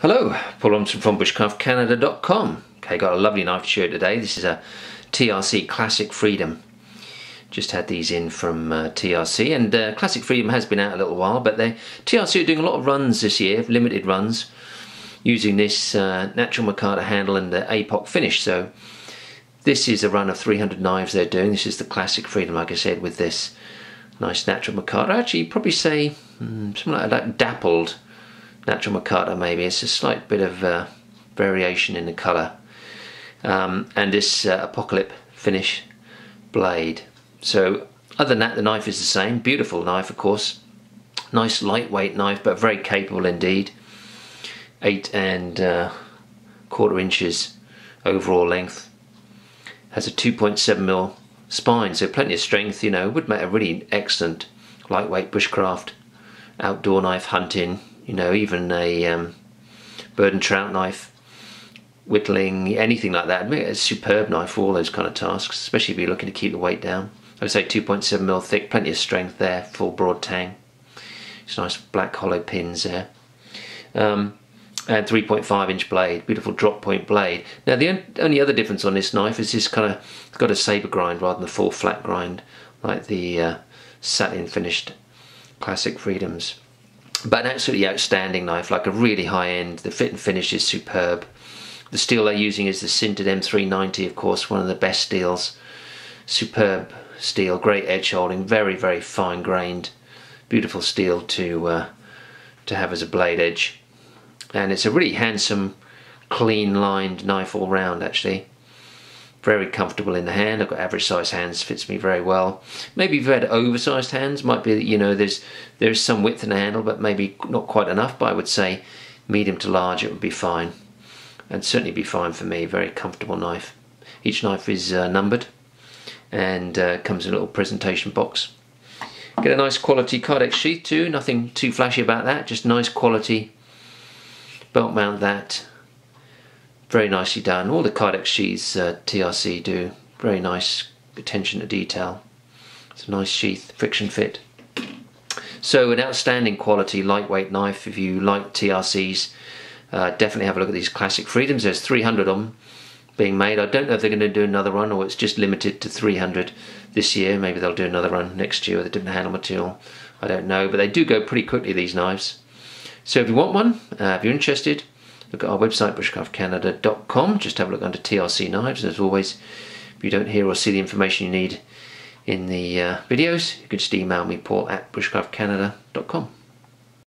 Hello, Paul Robinson from bushcraftcanada.com. Okay, got a lovely knife to show you today. This is a TRC Classic Freedom. Just had these in from uh, TRC, and uh, Classic Freedom has been out a little while, but they TRC are doing a lot of runs this year, limited runs, using this uh, natural micarta handle and the APOC finish. So this is a run of 300 knives they're doing. This is the Classic Freedom, like I said, with this nice natural micarta. Actually, probably say mm, something like that, dappled natural micarta maybe. It's a slight bit of uh, variation in the colour. Um, and this uh, apocalypse finish blade. So other than that the knife is the same. Beautiful knife of course. Nice lightweight knife but very capable indeed. Eight and uh, quarter inches overall length. Has a 2.7 mil spine so plenty of strength you know would make a really excellent lightweight bushcraft outdoor knife hunting you know, even a um, bird and trout knife, whittling, anything like that. It's a superb knife for all those kind of tasks, especially if you're looking to keep the weight down. I would say 2.7 mil thick, plenty of strength there, full broad tang. It's nice black hollow pins there. Um, and 3.5 inch blade, beautiful drop point blade. Now the only other difference on this knife is this kind of got a saber grind rather than the full flat grind like the uh, satin finished classic freedoms but an absolutely outstanding knife, like a really high end. The fit and finish is superb. The steel they're using is the sintered M390, of course, one of the best steels. Superb steel, great edge holding, very, very fine grained, beautiful steel to uh, to have as a blade edge. And it's a really handsome, clean lined knife all round, actually very comfortable in the hand. I've got average size hands, fits me very well. Maybe if you had oversized hands, might be that, you know there's there's some width in the handle, but maybe not quite enough. But I would say medium to large, it would be fine, and certainly be fine for me. Very comfortable knife. Each knife is uh, numbered and uh, comes in a little presentation box. Get a nice quality Kydex sheath too. Nothing too flashy about that. Just nice quality. Belt mount that very nicely done. All the Kydex sheaths uh, TRC do. Very nice attention to detail. It's a nice sheath, friction fit. So an outstanding quality lightweight knife if you like TRCs. Uh, definitely have a look at these classic freedoms. There's 300 of them being made. I don't know if they're going to do another run or it's just limited to 300 this year. Maybe they'll do another run next year with a different handle material. I don't know, but they do go pretty quickly, these knives. So if you want one, uh, if you're interested, look at our website, bushcraftcanada.com. Just have a look under TRC knives. As always, if you don't hear or see the information you need in the uh, videos, you can just email me, paul at bushcraftcanada.com.